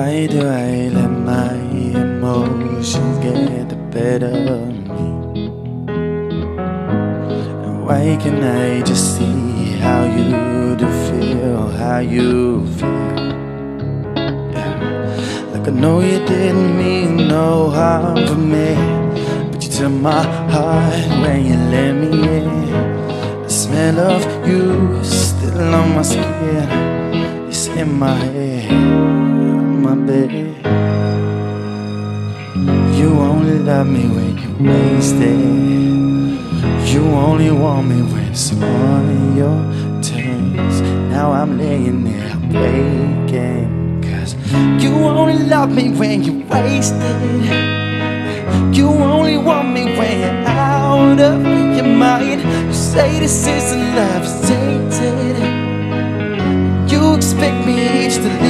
Why do I let my emotions get the better of me? Why can I just see how you do feel, how you feel? Like I know you didn't mean no harm for me, but you took my heart when you let me in. The smell of you still on my skin, it's in my head, my bed. You only love me when you're wasted. You only want me when it's on your terms. Now I'm laying there breaking. Cause you only love me when you're wasted. You only want me when you're out of your mind. You say this isn't love, it's tainted. You expect me just to leave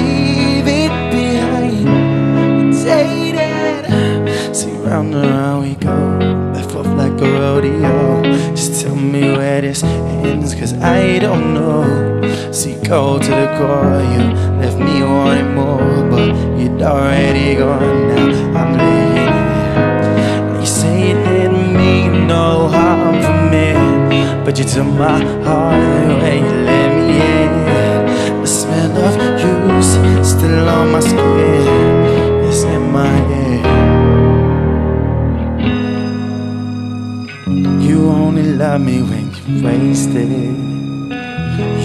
this ends, cause I don't know. See, go to the core, you left me wanting more, but you'd already gone now. I'm laying here. You say you didn't mean no harm for me, but you took my heart when you let me in. The smell of you still on my skin, it's in my head. You only love me when wasted.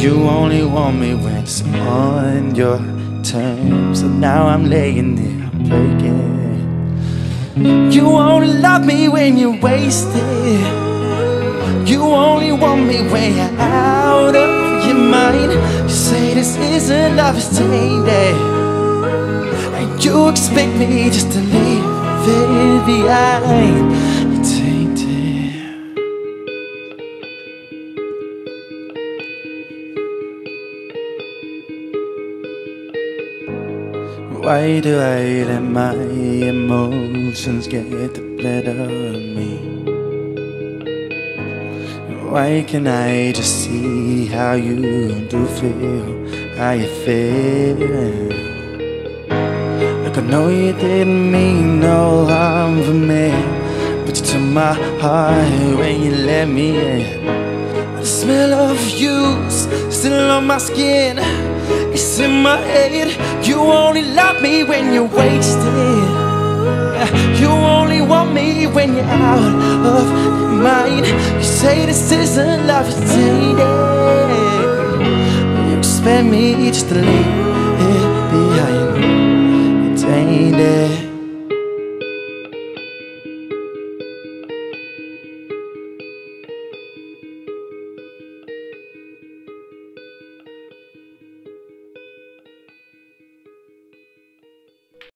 You only want me when it's on your terms. So now I'm laying there, breaking. You only love me when you're wasted. You only want me when you're out of your mind. You say this isn't love, it's tainted. And you expect me just to leave it behind. Why do I let my emotions get the better of me? Why can I just see how you do feel, how you feel? Like I know you didn't mean no harm for me, but you took my heart when you let me in. The smell of you's still on my skin. It's in my head. You only love me when you're wasted. You only want me when you're out of your mind. You say this isn't love, it's tainted You expect me just to leave it behind. It's tainted